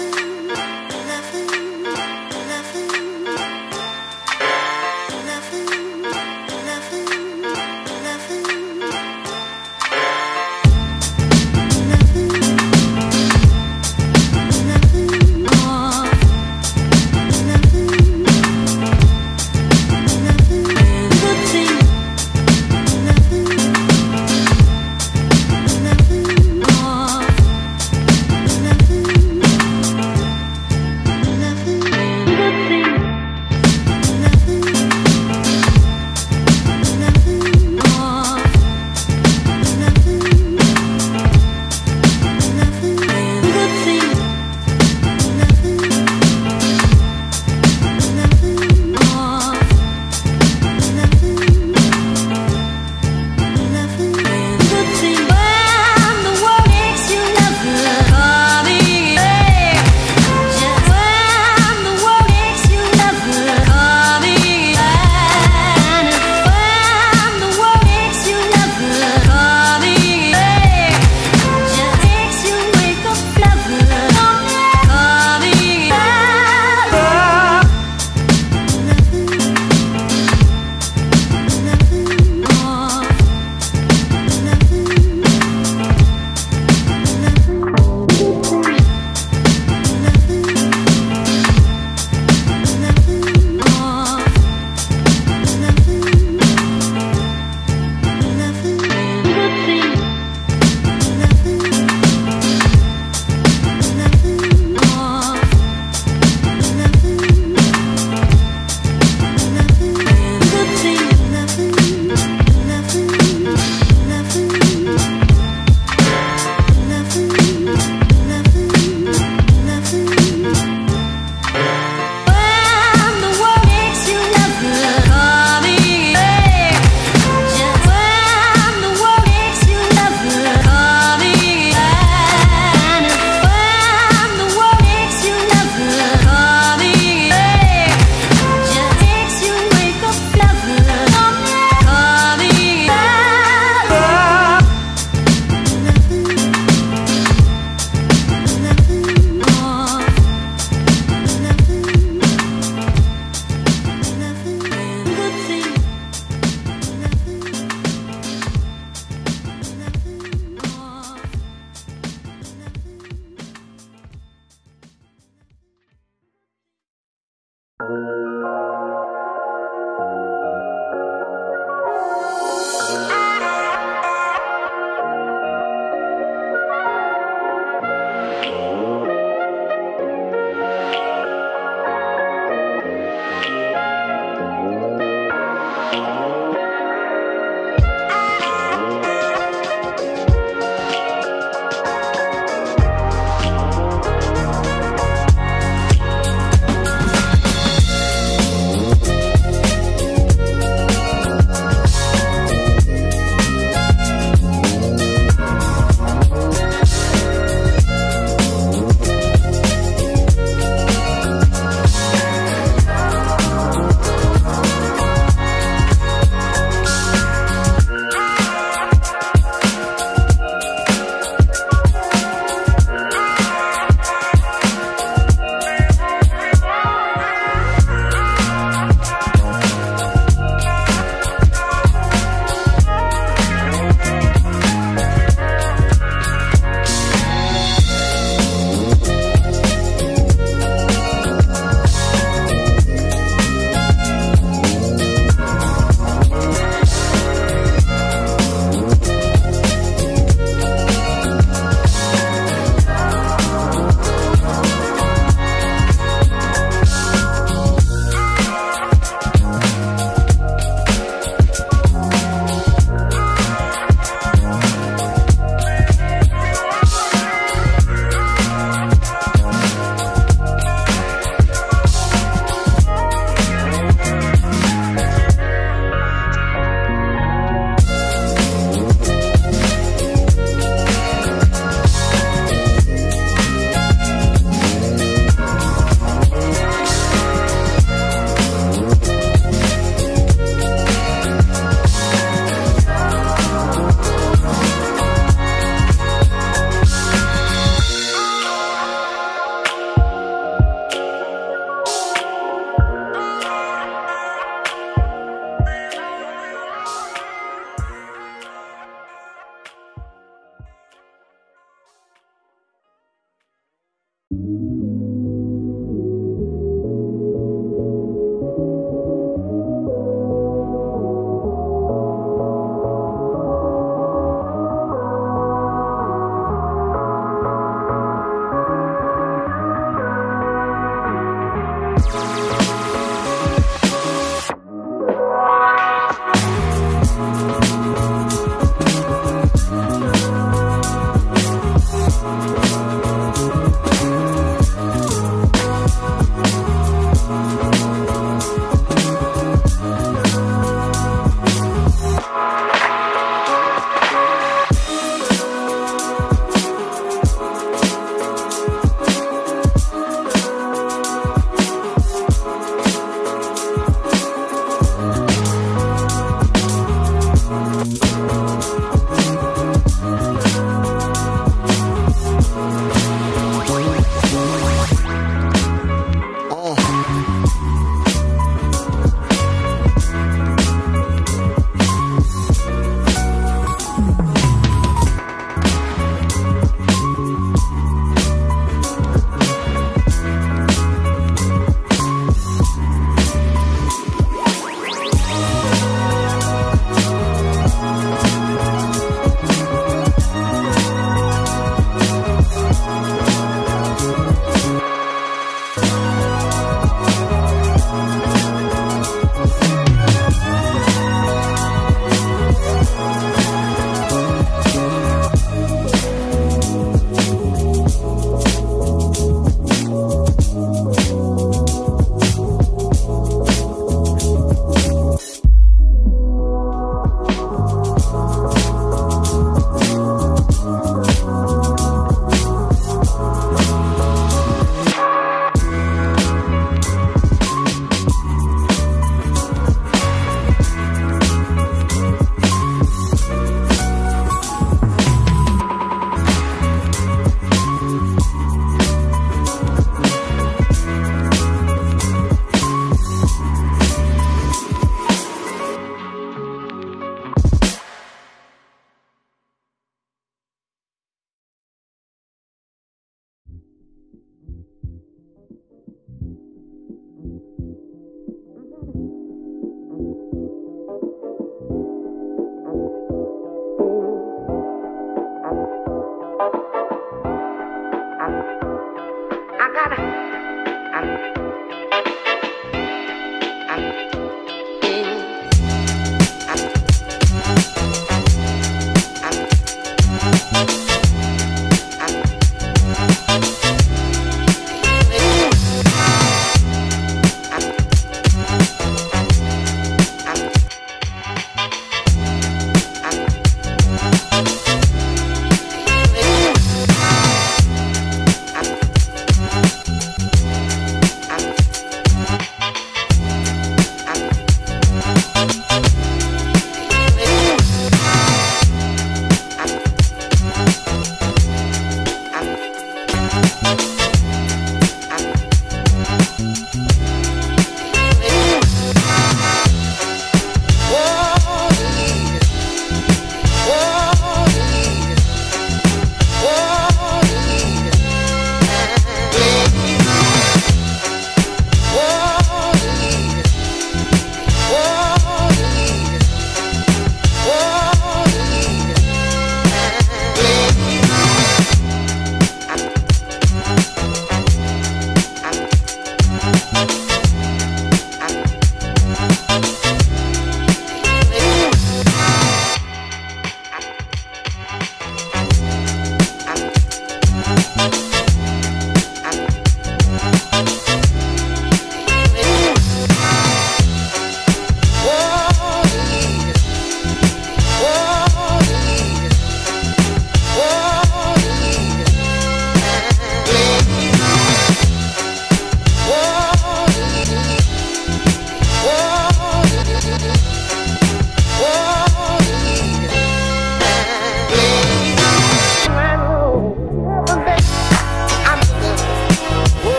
you.